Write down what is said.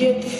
get